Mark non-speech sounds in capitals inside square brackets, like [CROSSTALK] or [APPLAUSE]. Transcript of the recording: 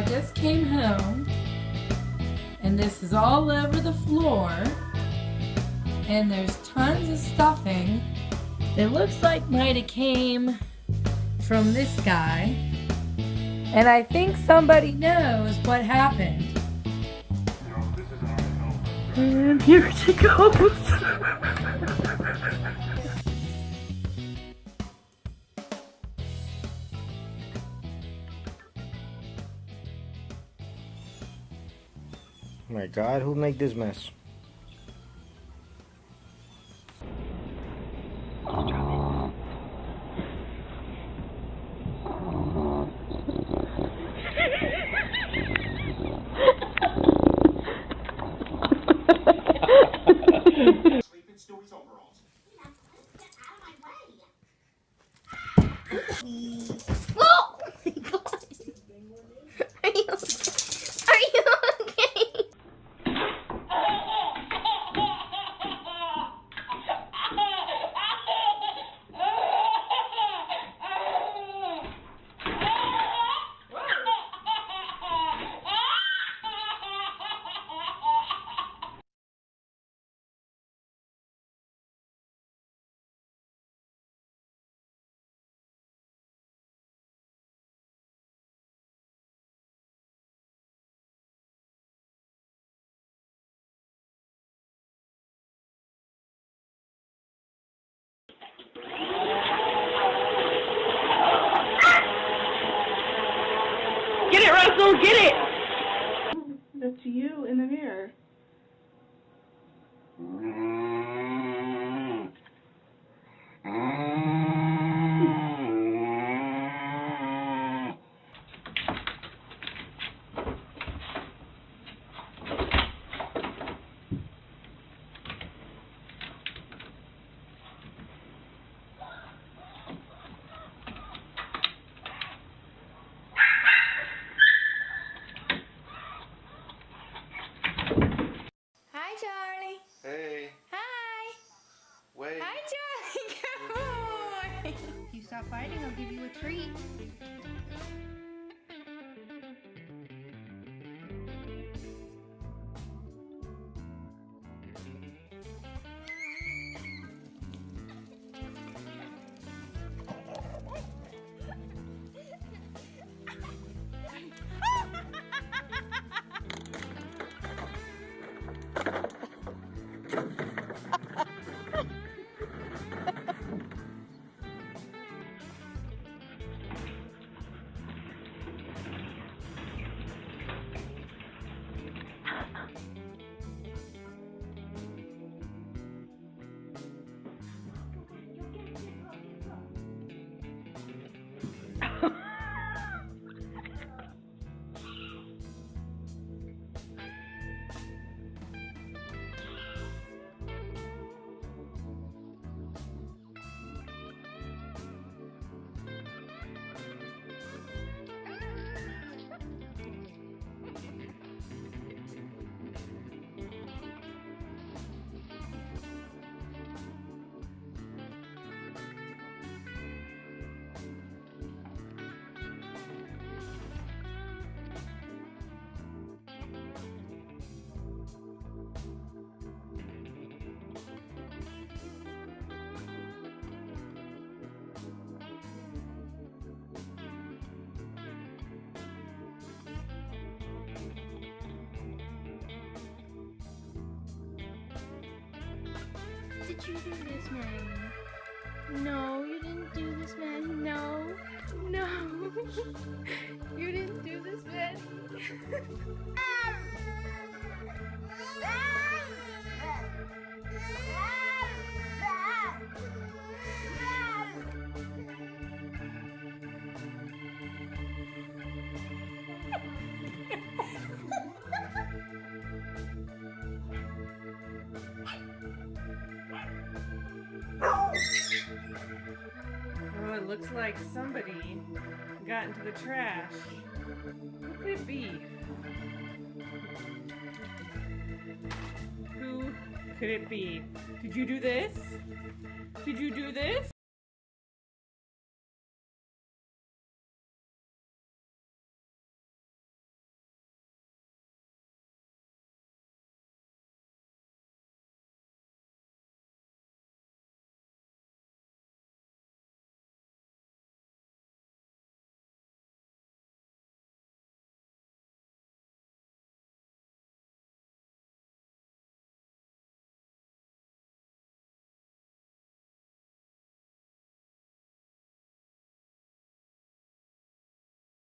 I just came home and this is all over the floor and there's tons of stuffing. It looks like might have came from this guy. And I think somebody knows what happened. And here she goes. [LAUGHS] My God, who made this mess? [LAUGHS] Sleeping Stewie's overalls. Oh my god. Are you, are you okay? Get it, Russell, get it! That's you in the mirror. Stop fighting, I'll give you a treat. Did you do this, man? No, you didn't do this, man. No. No. [LAUGHS] you didn't do this, man. [LAUGHS] Ah! Oh, it looks like somebody got into the trash. Who could it be? Who could it be? Did you do this? Did you do this?